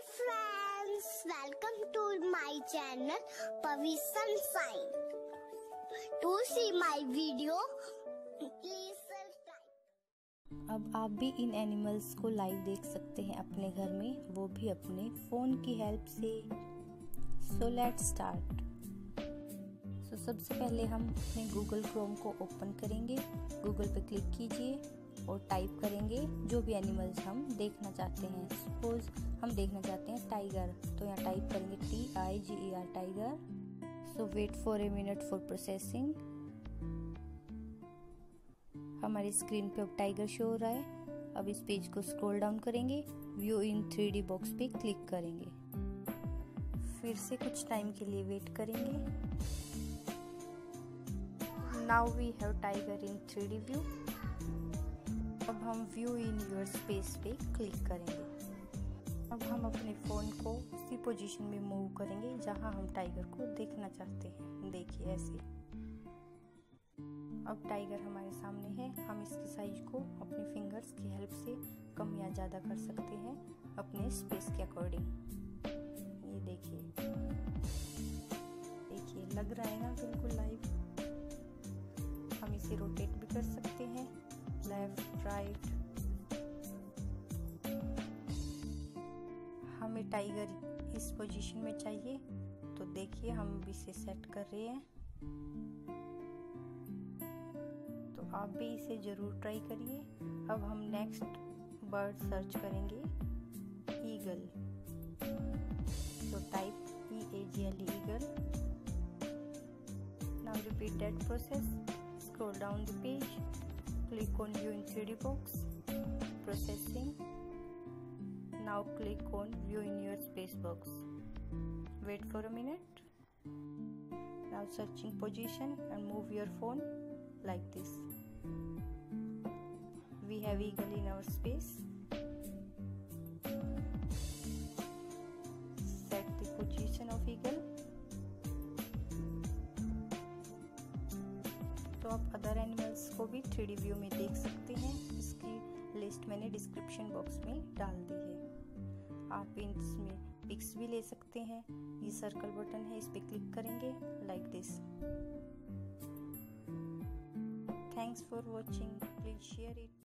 Friends welcome to my channel पविशन sign to see my video अब आप भी इन animals को लाइव देख सकते हैं अपने घर में, वो भी अपने फ़ोन की हेल्प से। सो लेट स्टार्ट सो सबसे पहले हम अपने गूगल क्रोम को ओपन करेंगे। गूगल पे क्लिक कीजिए। और टाइप करेंगे जो भी एनिमल्स हम देखना चाहते हैं। सपोज़ हम देखना चाहते हैं टाइगर तो यहाँ टाइप करेंगे T I G E R tiger so wait for a minute for processing हमारी स्क्रीन पे अब टाइगर शो हो रहा है। अब इस पेज को स्क्रॉल डाउन करेंगे व्यू इन थ्री बॉक्स पे क्लिक करेंगे। फिर से कुछ टाइम के लिए वेट करेंगे। Now we have tiger in three view अब हम व्यू इन योर स्पेस पे क्लिक करेंगे। अब हम अपने फ़ोन को उसी पोजीशन में मूव करेंगे जहाँ हम टाइगर को देखना चाहते हैं। देखिए ऐसे। अब टाइगर हमारे सामने है। हम इसकी साइज़ को अपने फिंगर्स की हेल्प से कम या ज़्यादा कर सकते हैं अपने स्पेस के अकॉर्डिंग ये देखिए। देखिए, लग रहा है ना बिल्कुल लाइव हम इसे रोटेट भी कर सकते हैं। लेफ़्ट राइट हमें टाइगर इस पोजीशन में चाहिए तो देखिए हम इसे सेट कर रहे हैं। तो आप भी इसे ज़रूर ट्राई करिए। अब हम नेक्स्ट बर्ड सर्च करेंगे ईगल तो type E A G L eagle now repeat that process scroll down the page click on view in 3D box, processing. Now click on view in your space box. Wait for a minute. Now searching position and move your phone like this. We have eagle in our space. आप other animals को भी three view में देख सकते हैं। इसकी list मैंने description box में डाल दी है। आप इसमें पिक्स भी ले सकते हैं। ये सर्कल बटन है, इस पर क्लिक करेंगे। Like this thanks for watching please share it